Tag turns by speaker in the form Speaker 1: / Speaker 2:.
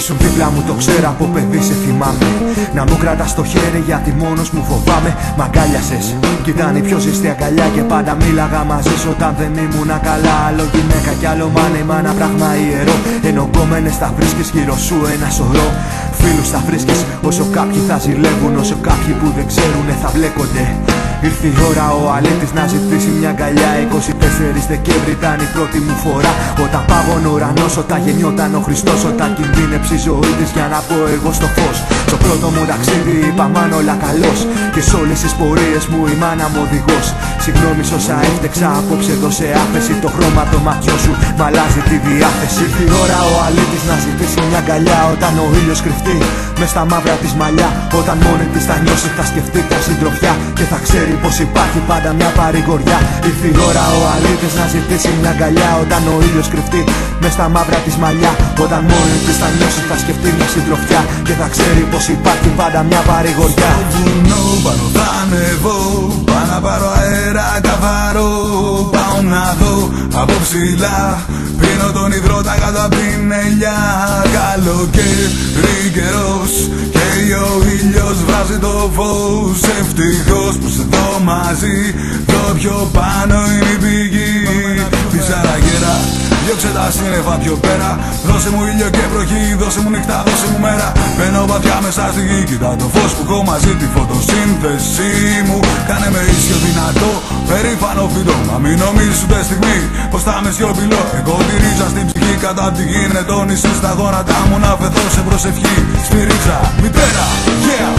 Speaker 1: ήσουν δίπλα μου το ξέρω από παιδί σε θυμάμαι. Να μου κρατάς το χέρι γιατί μόνος μου φοβάμαι. Μ' αγκάλιασες. Κι ήταν η πιο ζεστή αγκαλιά και πάντα μίλαγα μαζί σου. Όταν δεν ήμουν καλά Άλλο γυναίκα κι άλλο μάνα. Μάνα πράγμα ιερό. Ενώ κόμενες θα βρίσκεις γύρω σου ένα σωρό. Φίλους θα βρίσκεις. Όσο κάποιοι θα ζηλεύουν Όσο κάποιοι που δεν ξέρουν θα μπλέκονται Ήρθε η ώρα ο αλήτης να ζητήσει μια αγκαλιά. 24 Δεκέμβρη ήταν η πρώτη μου φορά. Όταν πάγωνε ο ουρανός, όταν γεννιόταν ο Χριστός Όταν κινδύνεψε η ζωή της για να πω εγώ στο φως Στο πρώτο μου ταξίδι είπα μάνα όλα καλός Και σε όλες τις πορείες μου η μάνα μου οδηγός. Συγγνώμη σ' όσα έφτεξα απόψε εδώ σε άφεση Το χρώμα το ματιό σου μ' αλλάζει τη διάθεση. Ήρθε η ώρα ο αλήτης να ζητήσει μια αγκαλιά Όταν ο ήλιος κρυφτεί μες στα μαύρα της μαλλιά. Όταν μόνη της θα νιώσει θα σκεφτεί τα συντροφιά Και θα ξέρει πως υπάρχει πάντα μια παρηγοριά. Ήρθε η ώρα ο αλήτης να ζητήσει μια αγκαλιά Όταν ο ήλιος κρυφτεί μες στα μαύρα της μαλλιά. Όταν μόνη της θα νιώσει θα σκεφτεί μια συντροφιά. Και θα ξέρει πως υπάρχει πάντα μια παρηγοριά.
Speaker 2: Στο βουνό πάνω θα ανεβώ Πάω να πάρω αέρα καθαρό Πάω να δω από ψηλά. Πίνω τον υδρότα κάτω απ' την ελιά Καλοκαίρι καιρός Και ο ήλιος βάζει το φως. Ευτυχώς που σε δω μαζί. Το πιο πάνω είναι η πηγή σύννεφα πιο πέρα. Δώσε μου ήλιο και βροχή Δώσε μου νύχτα, δώσε μου μέρα. Μπαίνω βαθιά μέσα στη γη Κοίτα το φως που έχω μαζί Τη φωτοσύνθεσή μου. Κάνε με ίσιο δυνατό Περήφανο φυτό. Μα μην νομίζεις ούτε στιγμή Πως θα είμαι σιωπηλό. Εγώ τη ρίζα στην ψυχή Κατά τη γη είναι το νησί. Στα γόνατά μου να φεθώ σε προσευχή. Στη ρίζα Μητέρα, yeah,